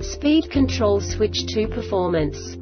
Speed control switch to performance.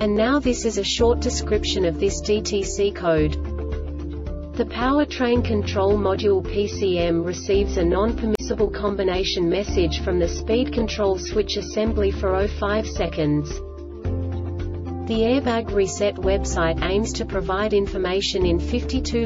And now this is a short description of this DTC code. The powertrain control module PCM receives a non-permissible combination message from the speed control switch assembly for 05 seconds. The Airbag Reset website aims to provide information in 52